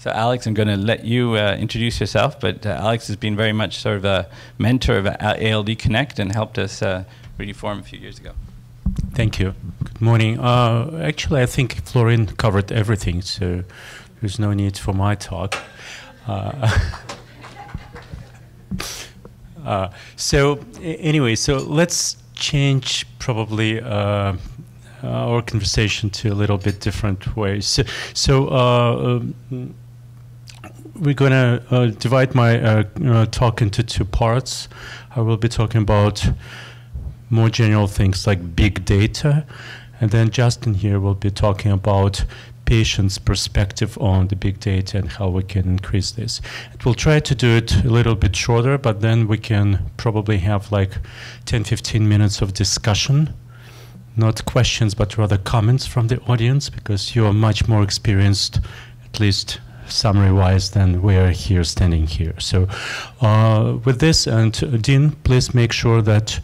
So, Alex, I'm going to let you uh, introduce yourself, but uh, Alex has been very much sort of a mentor of ALD Connect and helped us uh, really form a few years ago. Thank you. Good morning. Uh, actually, I think Florian covered everything, so there's no need for my talk. Uh, uh, so, anyway, so let's change probably our conversation to a little bit different ways. So, so um, we're going to uh, divide my uh, uh, talk into two parts. I will be talking about more general things like big data, and then Justin here will be talking about patient's perspective on the big data and how we can increase this. And we'll try to do it a little bit shorter, but then we can probably have like 10, 15 minutes of discussion. Not questions, but rather comments from the audience, because you are much more experienced, at least summary wise than we are here standing here. So, uh, with this, and uh, Dean, please make sure that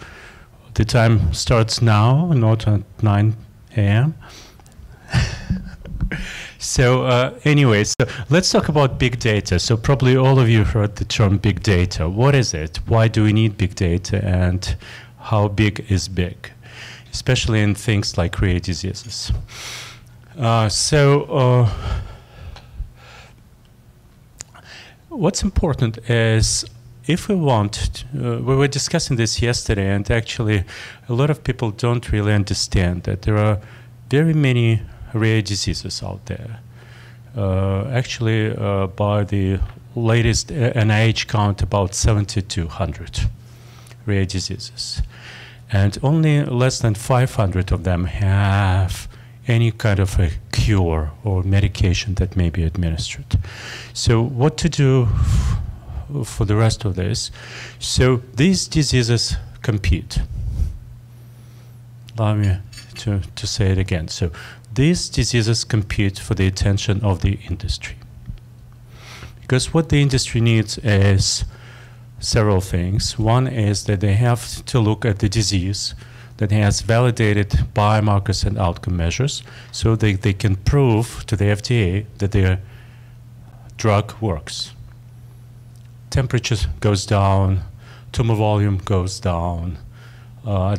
the time starts now, not at 9 a.m. so, uh, anyway, so let's talk about big data. So, probably all of you heard the term big data. What is it? Why do we need big data? And how big is big? Especially in things like rare diseases. Uh, so, uh, what's important is if we want, uh, we were discussing this yesterday, and actually, a lot of people don't really understand that there are very many rare diseases out there. Uh, actually, uh, by the latest NIH count, about 7,200 rare diseases. And only less than 500 of them have any kind of a cure or medication that may be administered. So, what to do for the rest of this? So, these diseases compete. Allow me to, to say it again. So, these diseases compete for the attention of the industry. Because what the industry needs is several things. One is that they have to look at the disease that has validated biomarkers and outcome measures so they, they can prove to the FDA that their drug works. Temperature goes down, tumor volume goes down, uh,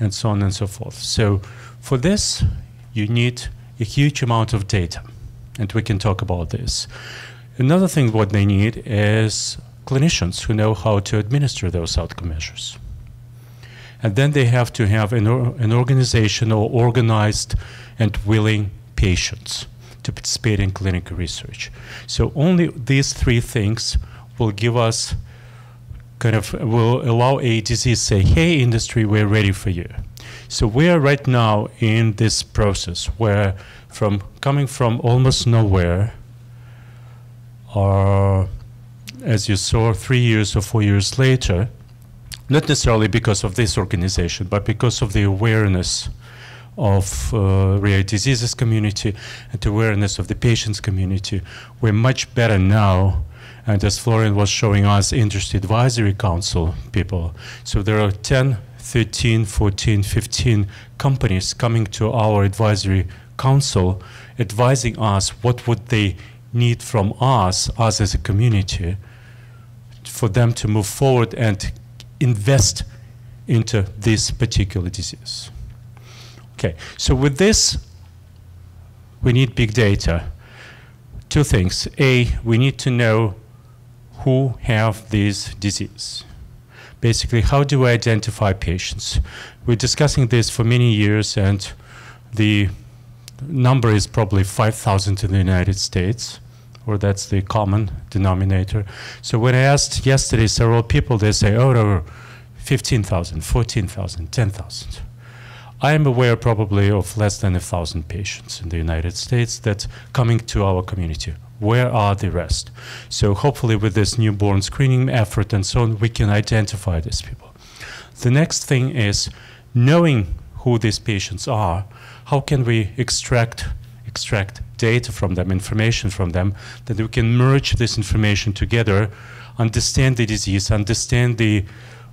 and so on and so forth. So, for this, you need a huge amount of data, and we can talk about this. Another thing, what they need is clinicians who know how to administer those outcome measures and then they have to have an, an organization or organized and willing patients to participate in clinical research. So only these three things will give us kind of will allow a disease say, hey industry, we're ready for you. So we are right now in this process where from coming from almost nowhere or as you saw three years or four years later, not necessarily because of this organization, but because of the awareness of uh, rare diseases community and the awareness of the patients community. We're much better now, and as Florian was showing us, industry advisory council people. So there are 10, 13, 14, 15 companies coming to our advisory council advising us what would they need from us, us as a community, for them to move forward and invest into this particular disease. Okay, so with this, we need big data. Two things. A, we need to know who have this disease. Basically, how do we identify patients? We're discussing this for many years, and the number is probably 5,000 in the United States or that's the common denominator. So when I asked yesterday several people, they say, oh, no, 15,000, 14,000, 10,000. I am aware probably of less than a thousand patients in the United States that coming to our community. Where are the rest? So hopefully with this newborn screening effort and so on, we can identify these people. The next thing is knowing who these patients are, how can we extract extract data from them, information from them, that we can merge this information together, understand the disease, understand the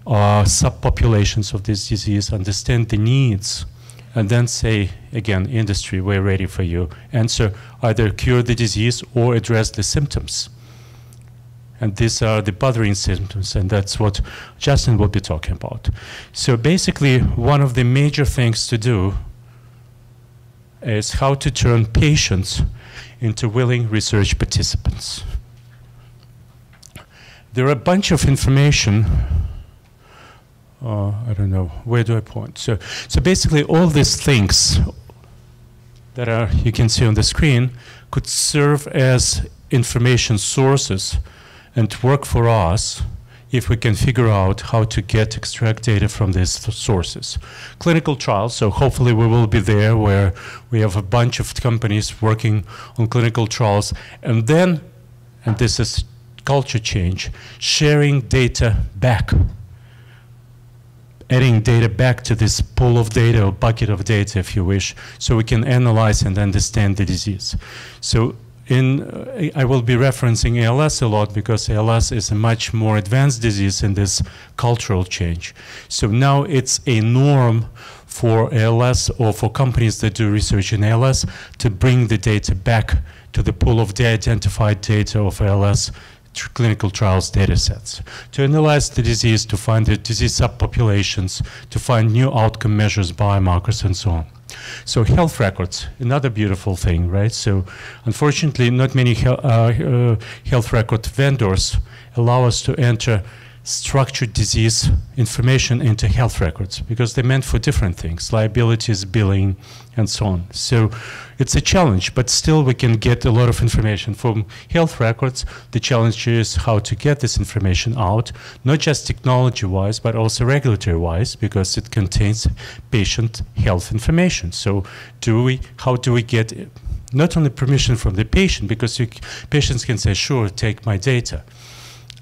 uh, subpopulations of this disease, understand the needs, and then say, again, industry, we're ready for you. Answer either cure the disease or address the symptoms. And these are the bothering symptoms, and that's what Justin will be talking about. So basically, one of the major things to do is how to turn patients into willing research participants. There are a bunch of information. Uh, I don't know, where do I point? So, so basically all these things that are, you can see on the screen could serve as information sources and work for us if we can figure out how to get extract data from these sources. Clinical trials, so hopefully we will be there where we have a bunch of companies working on clinical trials, and then, and this is culture change, sharing data back adding data back to this pool of data or bucket of data, if you wish, so we can analyze and understand the disease. So in, uh, I will be referencing ALS a lot because ALS is a much more advanced disease in this cultural change. So now it's a norm for ALS or for companies that do research in ALS to bring the data back to the pool of the identified data of ALS clinical trials data sets to analyze the disease, to find the disease subpopulations, to find new outcome measures, biomarkers, and so on. So health records, another beautiful thing, right? So unfortunately, not many he uh, uh, health record vendors allow us to enter structured disease information into health records because they're meant for different things, liabilities, billing, and so on. So it's a challenge, but still we can get a lot of information from health records. The challenge is how to get this information out, not just technology-wise, but also regulatory-wise, because it contains patient health information. So do we, how do we get not only permission from the patient, because you, patients can say, sure, take my data,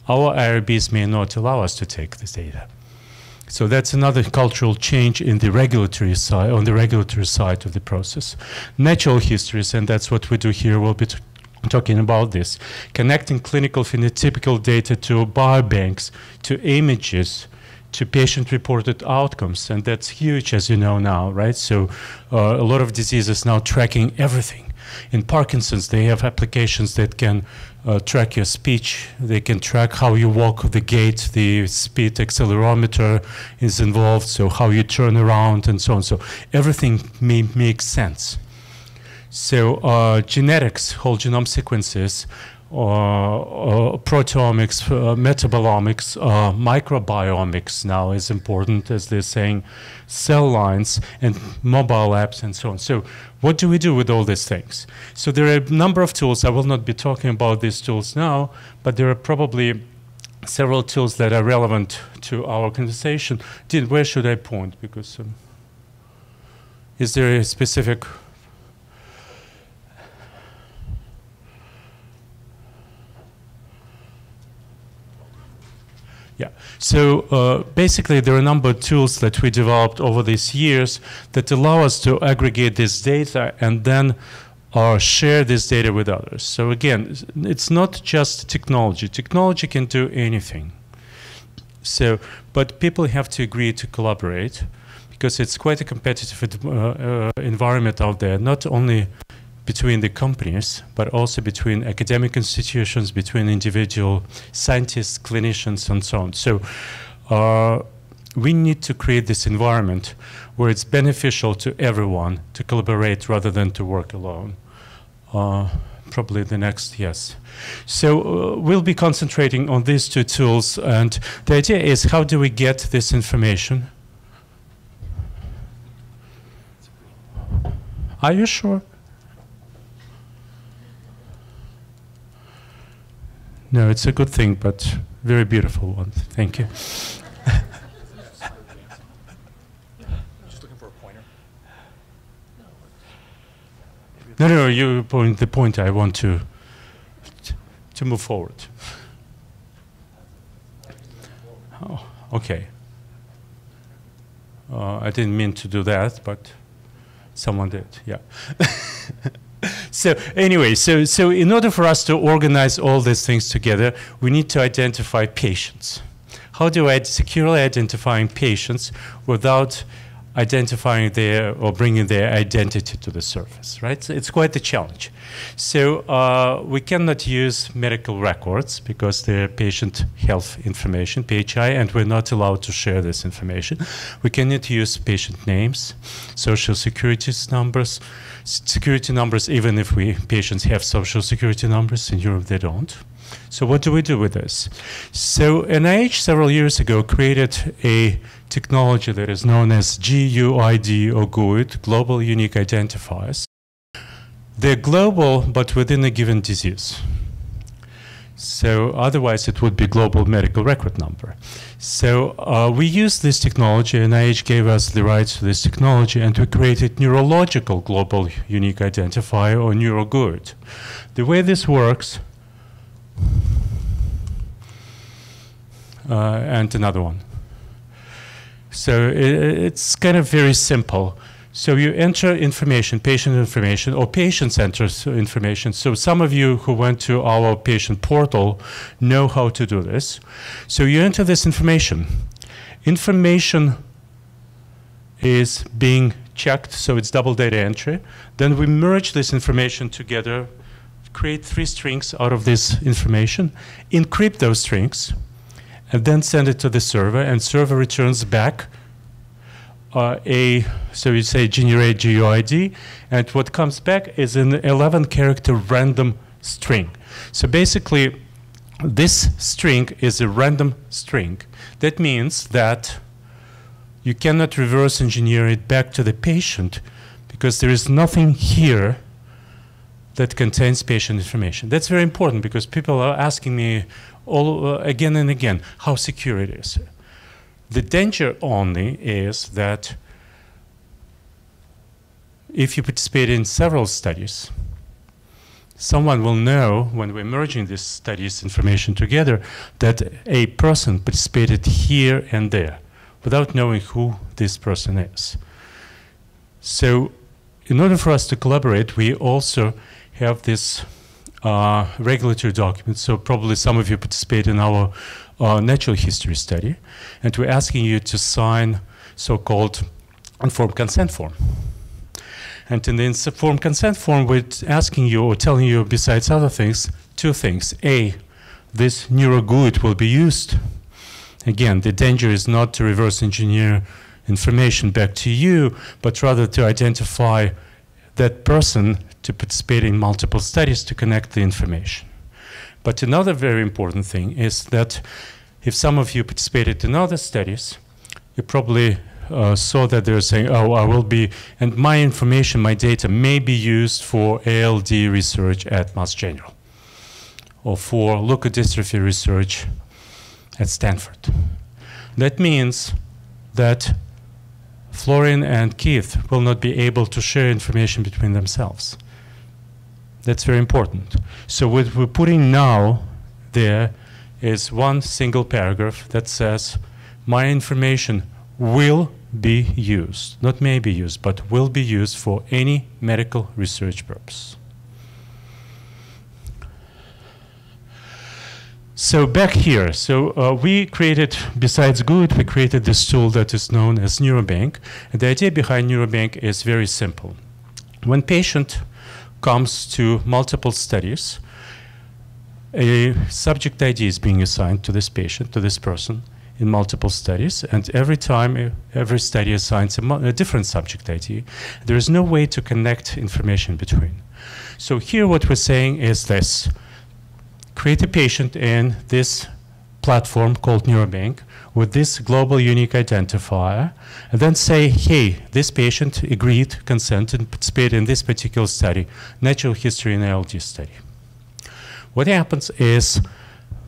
our IRBs may not allow us to take this data. So that's another cultural change in the regulatory side, on the regulatory side of the process. Natural histories, and that's what we do here, we'll be talking about this. Connecting clinical phenotypical data to biobanks, to images, to patient-reported outcomes, and that's huge, as you know now, right? So uh, a lot of diseases now tracking everything. In Parkinson's, they have applications that can uh, track your speech. They can track how you walk the gait. The speed accelerometer is involved, so how you turn around and so on. So everything may make sense. So uh, genetics, whole genome sequences, uh, proteomics, uh, metabolomics, uh, microbiomics now is important, as they're saying, cell lines and mobile apps and so on. So what do we do with all these things? So there are a number of tools. I will not be talking about these tools now, but there are probably several tools that are relevant to our conversation. Did, where should I point? Because um, is there a specific Yeah. So uh, basically, there are a number of tools that we developed over these years that allow us to aggregate this data and then uh, share this data with others. So again, it's not just technology. Technology can do anything. So, but people have to agree to collaborate because it's quite a competitive uh, uh environment out there. Not only between the companies, but also between academic institutions, between individual scientists, clinicians, and so on. So uh, we need to create this environment where it's beneficial to everyone to collaborate rather than to work alone. Uh, probably the next, yes. So uh, we'll be concentrating on these two tools, and the idea is how do we get this information? Are you sure? No, it's a good thing, but very beautiful one. Thank you. Just looking for a pointer. No, no, you point the point I want to to move forward. Oh, okay. Uh, I didn't mean to do that, but someone did. Yeah. so anyway, so, so in order for us to organize all these things together, we need to identify patients. How do I securely identifying patients without identifying their or bringing their identity to the surface, right? So it's quite a challenge. So uh, we cannot use medical records because they're patient health information, PHI, and we're not allowed to share this information. We cannot use patient names, social security numbers, security numbers, even if we patients have social security numbers. In Europe, they don't. So what do we do with this? So NIH several years ago created a technology that is known as GUID or GUID, Global Unique Identifiers. They're global, but within a given disease. So otherwise it would be global medical record number. So uh, we use this technology, NIH gave us the rights to this technology, and we created neurological global unique identifier or NeuroGUID. The way this works uh, and another one. So it, it's kind of very simple. So you enter information, patient information, or patient enters information. So some of you who went to our patient portal know how to do this. So you enter this information. Information is being checked, so it's double data entry. Then we merge this information together create three strings out of this information, encrypt those strings, and then send it to the server, and server returns back uh, a, so you say generate GUID, and what comes back is an 11 character random string. So basically, this string is a random string. That means that you cannot reverse engineer it back to the patient because there is nothing here that contains patient information. That's very important because people are asking me all uh, again and again how secure it is. The danger only is that if you participate in several studies, someone will know when we're merging these studies information together that a person participated here and there without knowing who this person is. So in order for us to collaborate, we also have this uh, regulatory document. So probably some of you participate in our uh, natural history study, and we're asking you to sign so-called informed consent form. And in the informed consent form, we're asking you or telling you, besides other things, two things. A, this NeuroGUID will be used. Again, the danger is not to reverse engineer information back to you, but rather to identify that person to participate in multiple studies to connect the information. But another very important thing is that if some of you participated in other studies, you probably uh, saw that they're saying, oh, I will be, and my information, my data may be used for ALD research at Mass General or for leukodystrophy research at Stanford. That means that Florian and Keith will not be able to share information between themselves. That's very important. So what we're putting now there is one single paragraph that says, my information will be used, not may be used, but will be used for any medical research purpose. So back here, so uh, we created, besides GUID, we created this tool that is known as Neurobank. And the idea behind Neurobank is very simple. When patient comes to multiple studies, a subject ID is being assigned to this patient, to this person, in multiple studies, and every time every study assigns a, a, different subject ID, there is no way to connect information between. So here what we're saying is this. Create a patient in this platform called Neurobank with this global unique identifier, and then say, hey, this patient agreed, consented, and participated in this particular study, natural history and ALD study. What happens is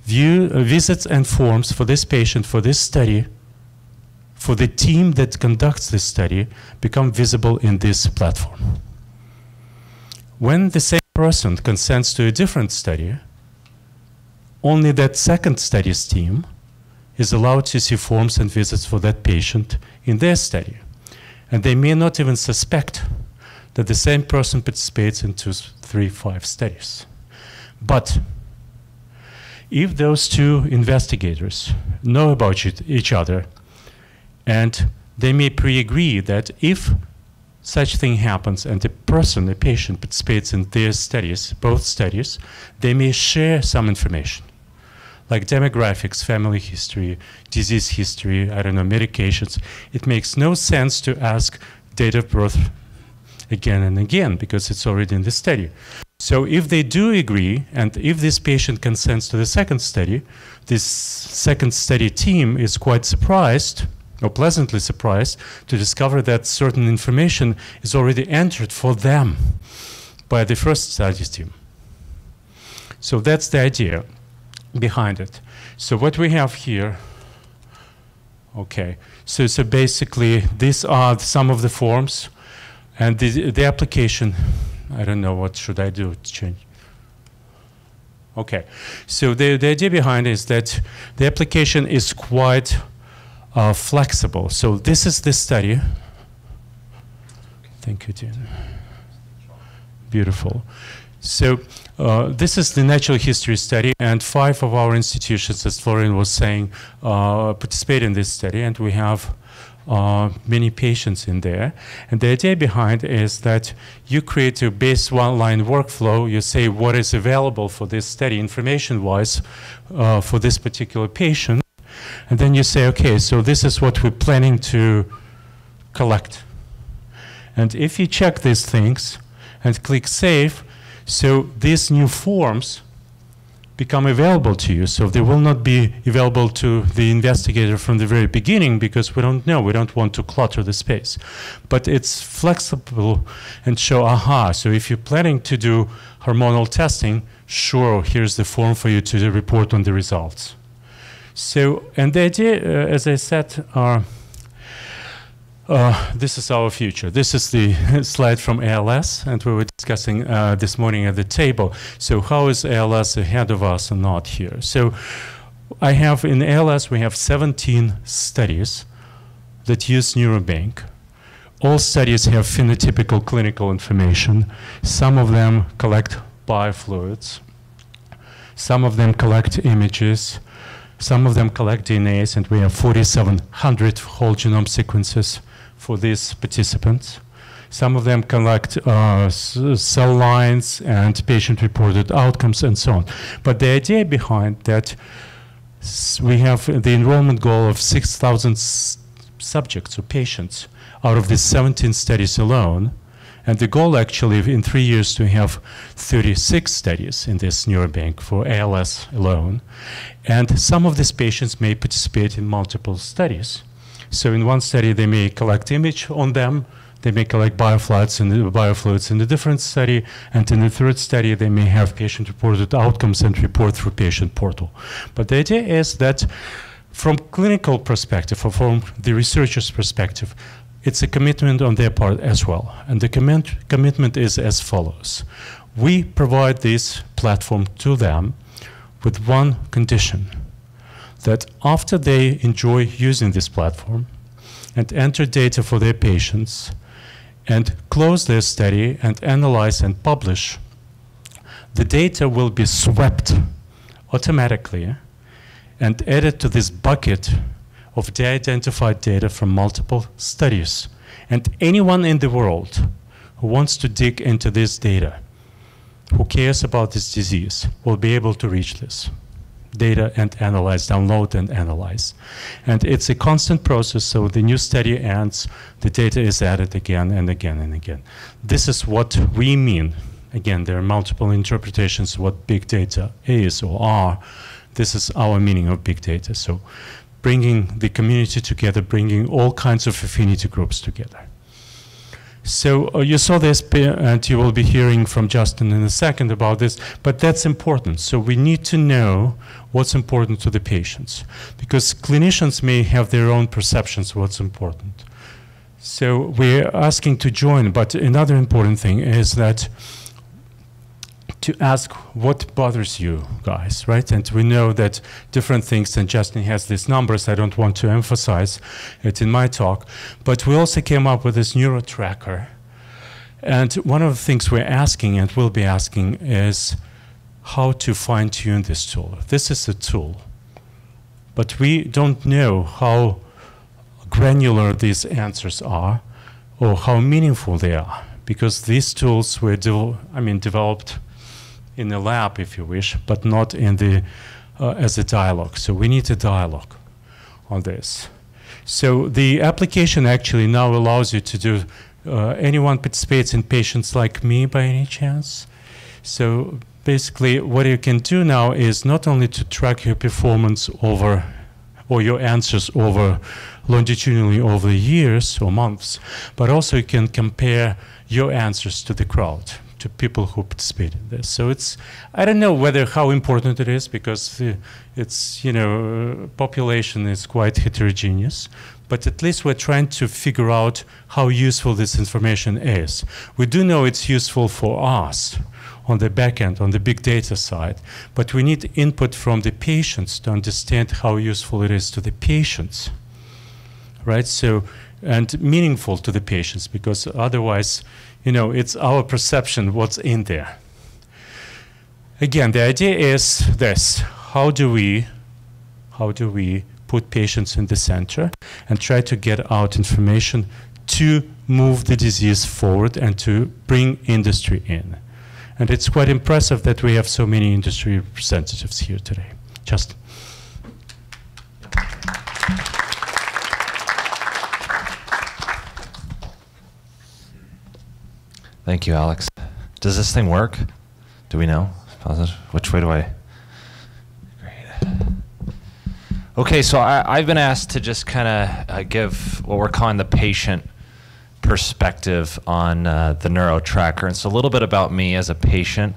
view uh, visits and forms for this patient for this study for the team that conducts this study become visible in this platform. When the same person consents to a different study, only that second studies team is allowed to see forms and visits for that patient in their study. And they may not even suspect that the same person participates in two, three, five studies. But if those two investigators know about each other and they may pre-agree that if such thing happens and the person, the patient participates in their studies, both studies, they may share some information like demographics, family history, disease history, I don't know, medications. It makes no sense to ask date of birth again and again because it's already in the study. So if they do agree, and if this patient consents to the second study, this second study team is quite surprised or pleasantly surprised to discover that certain information is already entered for them by the first study team. So that's the idea behind it. So what we have here, okay, so, so basically these are some of the forms and the, the application I don't know what should I do to change. Okay, so the, the idea behind is that the application is quite uh, flexible. So this is the study. Thank you, Dean. Beautiful. So uh, this is the natural history study, and five of our institutions, as Florian was saying, uh, participate in this study, and we have uh, many patients in there. And the idea behind is that you create a base one-line workflow. You say what is available for this study information-wise uh, for this particular patient. And then you say, okay, so this is what we're planning to collect. And if you check these things and click Save, so these new forms become available to you. So they will not be available to the investigator from the very beginning because we don't know. We don't want to clutter the space. But it's flexible and show, aha, so if you're planning to do hormonal testing, sure, here's the form for you to report on the results. So, and the idea, uh, as I said, are uh, this is our future. This is the slide from ALS, and we were discussing uh, this morning at the table. So how is ALS ahead of us and not here? So I have, in ALS, we have 17 studies that use Neurobank. All studies have phenotypical clinical information. Some of them collect biofluids. Some of them collect images. Some of them collect DNAs, and we have 4,700 whole genome sequences for these participants. Some of them collect uh, cell lines and patient-reported outcomes and so on. But the idea behind that, we have the enrollment goal of 6,000 subjects or patients out of these 17 studies alone. And the goal actually in three years to have 36 studies in this neurobank for ALS alone. And some of these patients may participate in multiple studies. So in one study, they may collect image on them, they may collect biofluids in the, biofluids in a different study, and in the third study, they may have patient-reported outcomes and report through patient portal. But the idea is that from clinical perspective, or from the researcher's perspective, it's a commitment on their part as well. And the commit commitment is as follows. We provide this platform to them with one condition that after they enjoy using this platform and enter data for their patients and close their study and analyze and publish, the data will be swept automatically and added to this bucket of de-identified data from multiple studies. And anyone in the world who wants to dig into this data, who cares about this disease, will be able to reach this data and analyze, download and analyze. And it's a constant process, so the new study ends, the data is added again and again and again. This is what we mean. Again, there are multiple interpretations of what big data is or are. This is our meaning of big data. So bringing the community together, bringing all kinds of affinity groups together. So uh, you saw this, and you will be hearing from Justin in a second about this, but that's important. So we need to know what's important to the patients, because clinicians may have their own perceptions of what's important. So we're asking to join, but another important thing is that to ask what bothers you guys, right? And we know that different things, and Justin has these numbers, I don't want to emphasize it in my talk, but we also came up with this neuro tracker. And one of the things we're asking and will be asking is how to fine tune this tool. This is a tool, but we don't know how granular these answers are or how meaningful they are. Because these tools were, I mean, developed in the lab, if you wish, but not in the, uh, as a dialogue. So we need a dialogue on this. So the application actually now allows you to do, uh, anyone participates in patients like me by any chance? So basically what you can do now is not only to track your performance over or your answers over longitudinally over years or months, but also you can compare your answers to the crowd, to people who participate in this. So it's, I don't know whether how important it is because uh, it's, you know, population is quite heterogeneous, but at least we're trying to figure out how useful this information is. We do know it's useful for us on the back end, on the big data side, but we need input from the patients to understand how useful it is to the patients, right? So, and meaningful to the patients, because otherwise, you know, it's our perception what's in there. Again, the idea is this: how do we, how do we put patients in the center and try to get out information to move the disease forward and to bring industry in. And it's quite impressive that we have so many industry representatives here today. Just. Thank you, Alex. Does this thing work? Do we know? Which way do I? Great. Okay, so I, have been asked to just kind of uh, give what we're calling the patient perspective on uh, the neuro tracker. And so a little bit about me as a patient.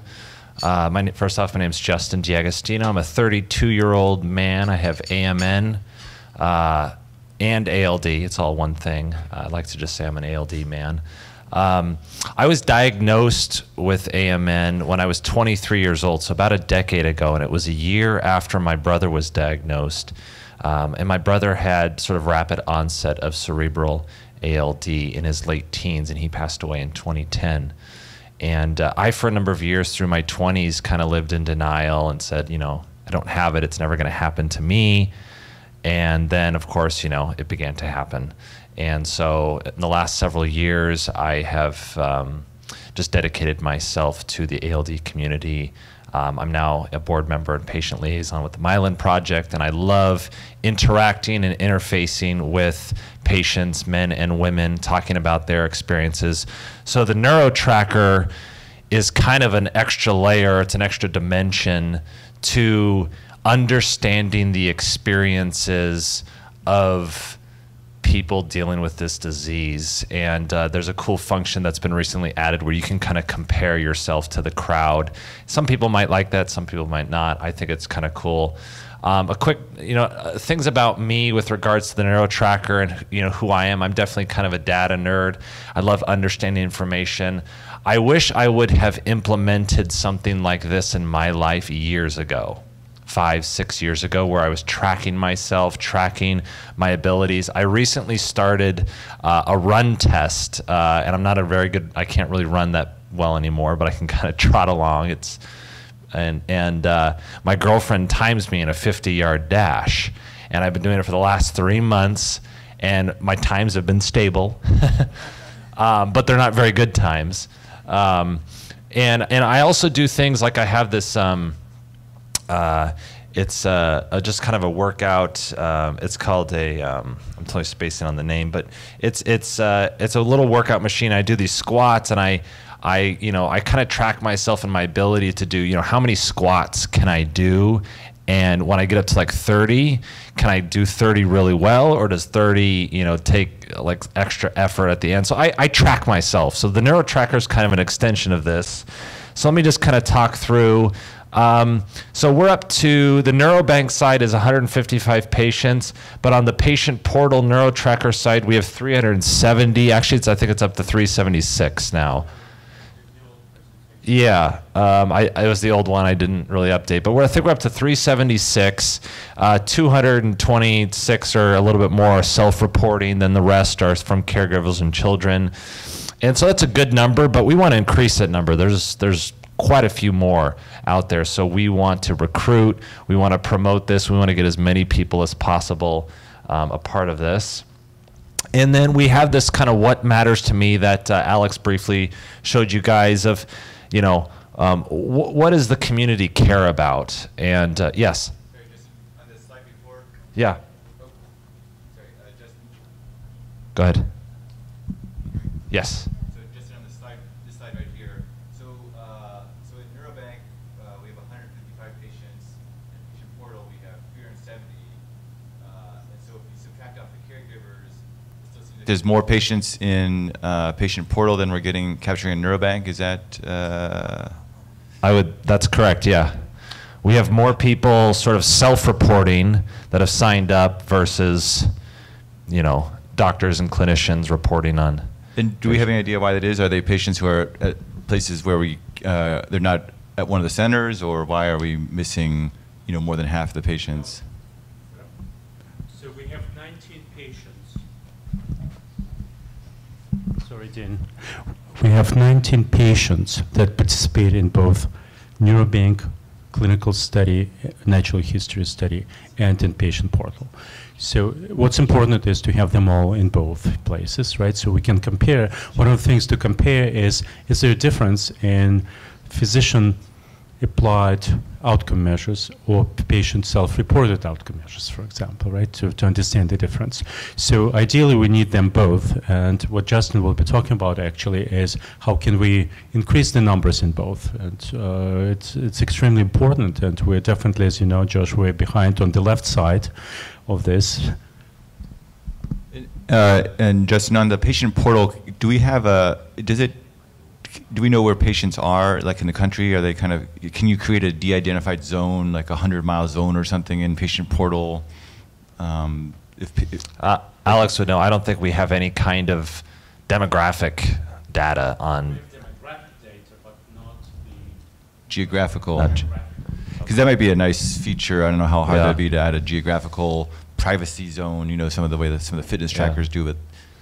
Uh, my, first off, my name is Justin D'Agostino. I'm a 32 year old man. I have AMN uh, and ALD. It's all one thing. I like to just say I'm an ALD man. Um, I was diagnosed with AMN when I was 23 years old, so about a decade ago, and it was a year after my brother was diagnosed. Um, and my brother had sort of rapid onset of cerebral ALD in his late teens, and he passed away in 2010. And uh, I, for a number of years through my 20s, kind of lived in denial and said, you know, I don't have it. It's never going to happen to me. And then, of course, you know, it began to happen. And so in the last several years, I have um, just dedicated myself to the ALD community. Um, I'm now a board member and patient liaison with the Myelin Project, and I love interacting and interfacing with patients, men and women, talking about their experiences. So the Neuro Tracker is kind of an extra layer, it's an extra dimension to understanding the experiences of people dealing with this disease. And uh, there's a cool function that's been recently added where you can kind of compare yourself to the crowd. Some people might like that, some people might not. I think it's kind of cool. Um, a quick, you know, uh, things about me with regards to the neuro tracker and you know who I am. I'm definitely kind of a data nerd. I love understanding information. I wish I would have implemented something like this in my life years ago five, six years ago where I was tracking myself, tracking my abilities. I recently started uh, a run test, uh, and I'm not a very good, I can't really run that well anymore, but I can kind of trot along. It's, and, and uh, my girlfriend times me in a 50 yard dash. And I've been doing it for the last three months, and my times have been stable, um, but they're not very good times. Um, and, and I also do things like I have this. Um, uh, it's uh, a, just kind of a workout. Um, it's called a. am um, totally spacing on the name, but it's it's uh, it's a little workout machine. I do these squats, and I I you know I kind of track myself and my ability to do you know how many squats can I do, and when I get up to like 30, can I do 30 really well, or does 30 you know take like extra effort at the end? So I, I track myself. So the Neuro Tracker is kind of an extension of this. So let me just kind of talk through um, so we're up to the neurobank side is 155 patients, but on the patient portal neurotracker side, we have 370. Actually, I think it's up to 376 now. Yeah, um, I, was the old one. I didn't really update, but we're, I think we're up to 376. Uh, 226 or a little bit more self-reporting. Then the rest are from caregivers and children. And so that's a good number, but we want to increase that number. There's there's quite a few more out there. So we want to recruit, we want to promote this, we want to get as many people as possible um, a part of this. and then we have this kind of what matters to me that uh, Alex briefly showed you guys of, you know, um, wh- what does the community care about? And uh, yes. Sorry, just on the slide before. Yeah. Oh, sorry, uh. Go ahead. Yes. So just on the slide, this slide right here. So, uh, so in Neurobank, uh, we have 155 patients. In Patient Portal, we have 370. Uh, and so if you subtract out the caregivers, it still seems like there's more patients in uh, Patient Portal than we're getting capturing in Neurobank. Is that? Uh, I would. That's correct. Yeah, we have more people sort of self-reporting that have signed up versus, you know, doctors and clinicians reporting on. And do we have any idea why that is? Are they patients who are at places where we uh, they're not at one of the centers, or why are we missing, you know, more than half of the patients? 19. We have 19 patients that participate in both neurobank clinical study, natural history study, and in patient portal. So what's important is to have them all in both places, right? So we can compare. One of the things to compare is, is there a difference in physician applied outcome measures or patient self-reported outcome measures, for example, right, to, to understand the difference. So ideally, we need them both, and what Justin will be talking about actually is how can we increase the numbers in both, and uh, it's, it's extremely important, and we're definitely, as you know, Josh, we're behind on the left side of this. Uh, and Justin, on the patient portal, do we have a? Does it? Do we know where patients are, like in the country? Are they kind of? Can you create a de-identified zone, like a hundred mile zone or something in patient portal? Um, if, if Uh, Alex would know. I don't think we have any kind of demographic data on. demographic data, but not geographical, because that might be a nice feature. I don't know how hard Yeah. that'd be to add a geographical privacy zone. You know, some of the way that some of the fitness Yeah. trackers do, but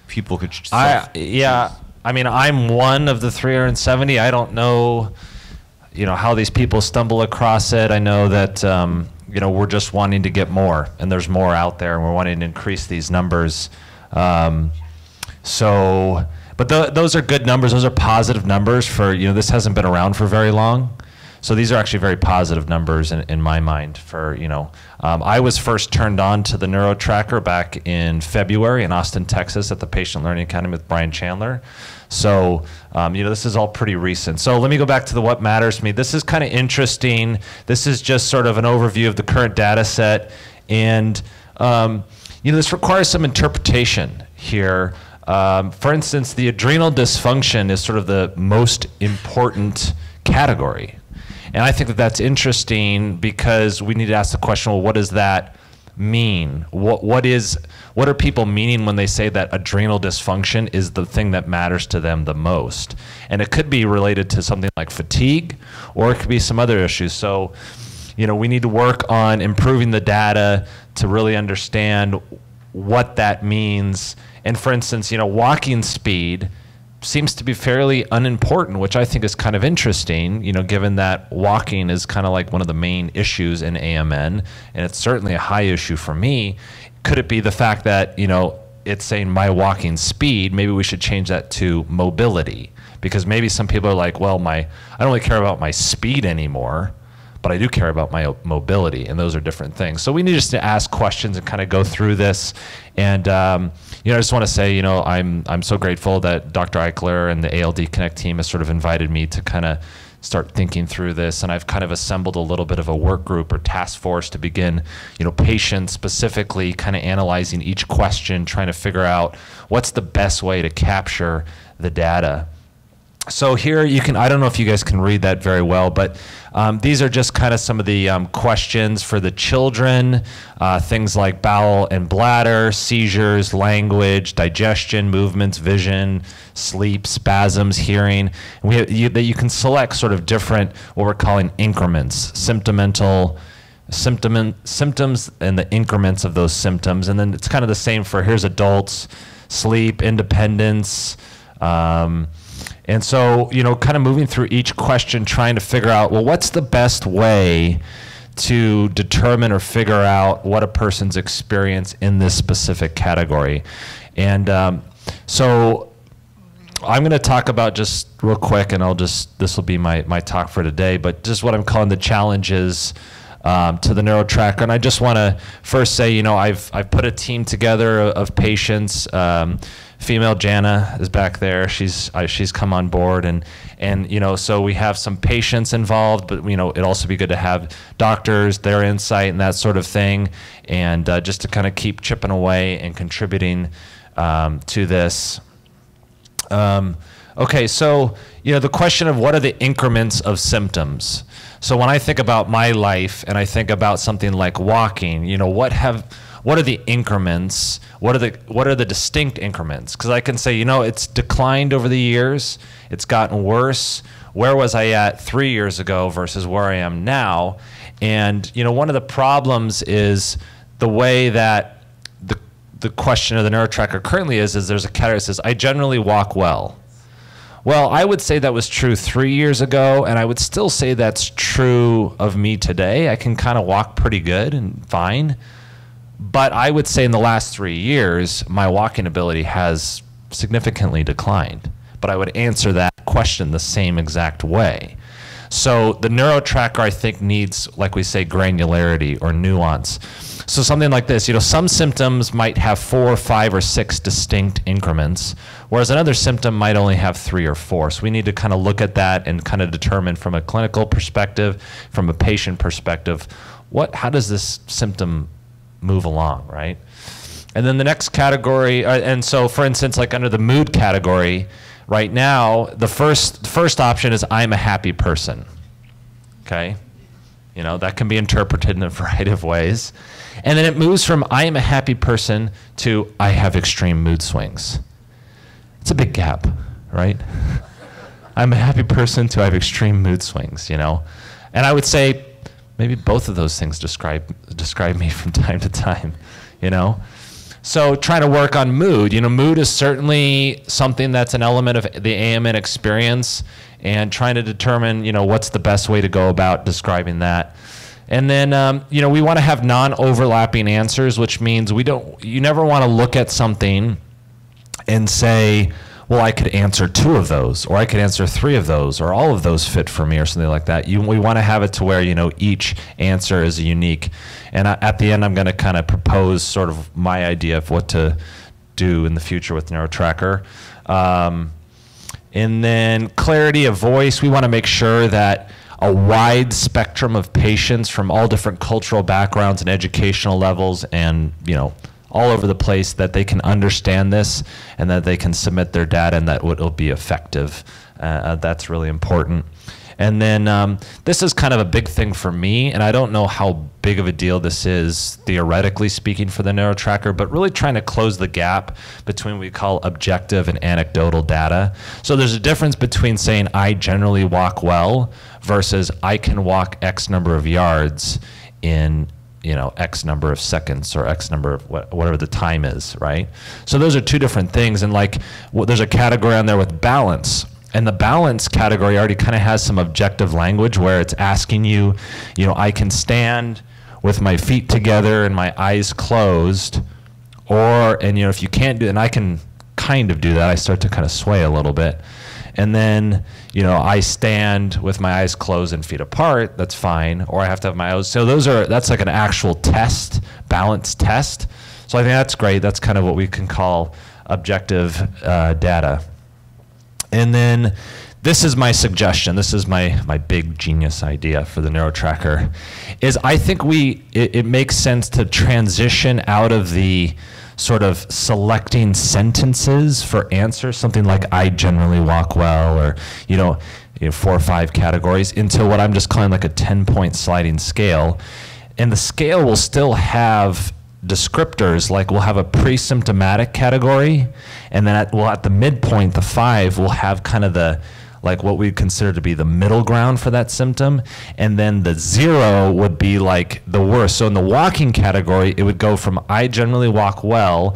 people could. I self- yeah. I mean, I'm one of the 370. I don't know, you know, how these people stumble across it. I know that um, you know we're just wanting to get more, and there's more out there, and we're wanting to increase these numbers. Um, so, but tho- those are good numbers. Those are positive numbers for you know this hasn't been around for very long. So these are actually very positive numbers in, in my mind. For you know, um, I was first turned on to the Neuro Tracker back in February in Austin, Texas, at the Patient Learning Academy with Brian Chandler. So um, you know, this is all pretty recent. So let me go back to the what matters to me. This is kind of interesting. This is just sort of an overview of the current data set, and um, you know, this requires some interpretation here. Um, for instance, the adrenal dysfunction is sort of the most important category. And I think that that's interesting because we need to ask the question well, what does that mean? What, what, is, what are people meaning when they say that adrenal dysfunction is the thing that matters to them the most? And it could be related to something like fatigue, or it could be some other issues. So, you know, we need to work on improving the data to really understand what that means. And for instance, you know, walking speed seems to be fairly unimportant, which I think is kind of interesting, you know, given that walking is kind of like one of the main issues in AMN, and it's certainly a high issue for me. Could it be the fact that, you know, it's saying my walking speed, maybe we should change that to mobility? Because maybe some people are like, well, my I don't really care about my speed anymore but I do care about my mobility, and those are different things. So we need just to ask questions and kind of go through this. And um, you know, I just want to say, you know, I'm I'm so grateful that Dr. Eichler and the ALD Connect team has sort of invited me to kind of start thinking through this and I've kind of assembled a little bit of a work group or task force to begin, you know, patient specifically kind of analyzing each question, trying to figure out what's the best way to capture the data so here you can i don't know if you guys can read that very well but um, these are just kind of some of the um, questions for the children uh, things like bowel and bladder seizures language digestion movements vision sleep spasms hearing. And we have, you, that you can select sort of different what we're calling increments symptomental symptom, symptoms and the increments of those symptoms. And then it's kind of the same for here's adults sleep independence um, and so, you know, kind of moving through each question, trying to figure out, well, what's the best way to determine or figure out what a person's experience in this specific category. And um, so I'm going to talk about just real quick, and I'll just, this will be my, my talk for today, but just what I'm calling the challenges um, to the NeuroTracker. And I just want to first say, you know, I've, I've put a team together of, patients. Um, female Jana is back there. She's, uh, she's come on board. And, and, you know, so we have some patients involved, but, you know, it'd also be good to have doctors, their insight, and that sort of thing. And uh, just to kind of keep chipping away and contributing um, to this. Um, okay, so you know the question of what are the increments of symptoms. So when I think about my life and I think about something like walking, you know, what have what are the increments? What are the what are the distinct increments? Because I can say, you know, it's declined over the years. It's gotten worse. Where was I at three years ago versus where I am now? And you know, one of the problems is the way that the the question of the NeuroTracker currently is, is there's a category that says, I generally walk well. Well, I would say that was true three years ago, and I would still say that's true of me today. I can kind of walk pretty good and fine. But I would say in the last three years, my walking ability has significantly declined. But I would answer that question the same exact way. So the NeuroTracker, I think, needs, like we say, granularity or nuance. So something like this, you know, some symptoms might have four, five, or six distinct increments, whereas another symptom might only have three or four. So we need to kind of look at that and kind of determine from a clinical perspective, from a patient perspective, what, how does this symptom move along, right? And then the next category, uh, and so for instance, like under the mood category, right now, the first, first option is I'm a happy person. Okay? You know, that can be interpreted in a variety of ways. And then it moves from I am a happy person to I have extreme mood swings. It's a big gap, right? I'm a happy person to I have extreme mood swings, you know? And I would say maybe both of those things describe describe me from time to time, you know? So trying to work on mood, you know, mood is certainly something that's an element of the AMN experience and trying to determine, you know, what's the best way to go about describing that. And then, um, you know, we want to have non-overlapping answers, which means we don't. You never want to look at something and say, "Well, I could answer two of those, or I could answer three of those, or all of those fit for me, or something like that." You, we want to have it to where you know each answer is unique. And I, at the end, I'm going to kind of propose sort of my idea of what to do in the future with NeuroTracker. Um, and then clarity of voice. We want to make sure that a wide spectrum of patients from all different cultural backgrounds and educational levels and you know all over the place that they can understand this and that they can submit their data and that it'll be effective uh, uh, that's really important and then um, this is kind of a big thing for me, and I don't know how big of a deal this is theoretically speaking for the NeuroTracker, but really trying to close the gap between what we call objective and anecdotal data. So there's a difference between saying I generally walk well versus I can walk X number of yards in you know x number of seconds or x number of what, whatever the time is right so those are two different things and like well, there's a category on there with balance and the balance category already kind of has some objective language where it's asking you, you know, I can stand with my feet together and my eyes closed, or, and you know, if you can't do, and I can kind of do that, I start to kind of sway a little bit. And then, you know, I stand with my eyes closed and feet apart, that's fine, or I have to have my eyes. So those are, that's like an actual test, balance test. So I think that's great. That's kind of what we can call objective uh, data. And then this is my suggestion. This is my, my big genius idea for the NeuroTracker. Is I think we it, it makes sense to transition out of the sort of selecting sentences for answers, something like I generally walk well, or you know, you know, four or five categories, into what I'm just calling like a 10 point sliding scale. And the scale will still have descriptors like we'll have a pre-symptomatic category and then at, well at the midpoint the five will have kind of the like what we consider to be the middle ground for that symptom and then the zero would be like the worst. So in the walking category it would go from i generally walk well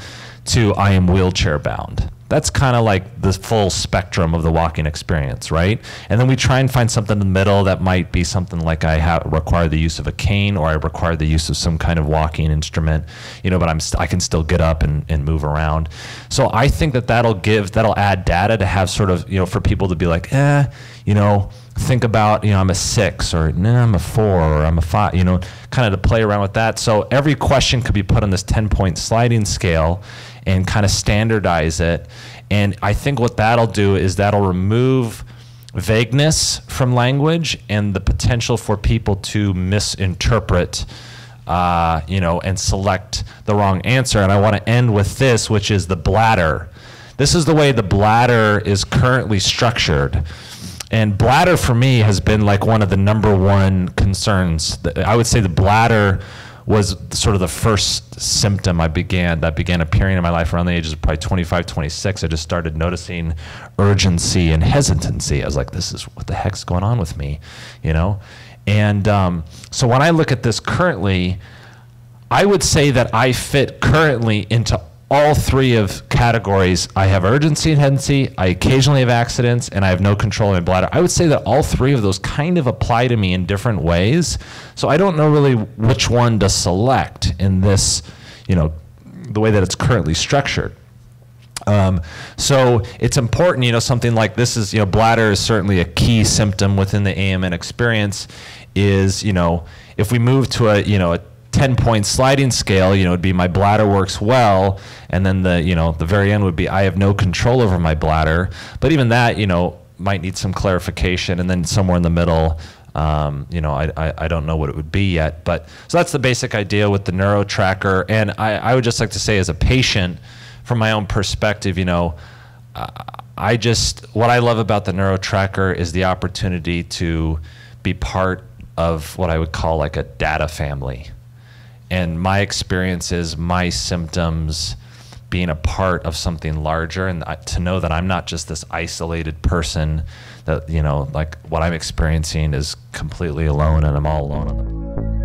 to i am wheelchair bound That's kind of like the full spectrum of the walking experience, right? And then we try and find something in the middle that might be something like I have require the use of a cane or I require the use of some kind of walking instrument, you know, but I'm st- I can still get up and, and move around. So I think that that'll give that'll add data to have sort of you know for people to be like, eh, you know, think about, you know, I'm a six or no, I'm a four or I'm a five, you know, kind of to play around with that. So every question could be put on this 10 point sliding scale and kind of standardize it. And I think what that'll do is that'll remove vagueness from language and the potential for people to misinterpret. Uh, you know, and select the wrong answer. And I want to end with this, which is the bladder. This is the way the bladder is currently structured. And bladder for me has been like one of the number one concerns. I would say the bladder was sort of the first symptom I began that began appearing in my life around the ages of probably 25, 26. I just started noticing urgency and hesitancy. I was like, this is what the heck's going on with me, you know? And um, so when I look at this currently, I would say that I fit currently into all three of categories. I have urgency and hesitancy. I occasionally have accidents, and I have no control of my bladder. I would say that all three of those kind of apply to me in different ways. So I don't know really which one to select in this, you know, the way that it's currently structured. Um, so it's important, you know, something like this is, you know, bladder is certainly a key symptom within the AMN experience. Is you know, if we move to a, you know, a 10 point sliding scale, you know, it'd be my bladder works well. And then the, you know, the very end would be I have no control over my bladder. But even that, you know, might need some clarification. And then somewhere in the middle, um, you know, I, I, I, don't know what it would be yet. But so that's the basic idea with the neuro tracker. And I, I would just like to say, as a patient, from my own perspective, you know, I just, what I love about the neuro tracker is the opportunity to be part of what I would call like a data family and my experiences, my symptoms, being a part of something larger, and to know that I'm not just this isolated person. That you know, like what I'm experiencing is completely alone, and I'm all alone.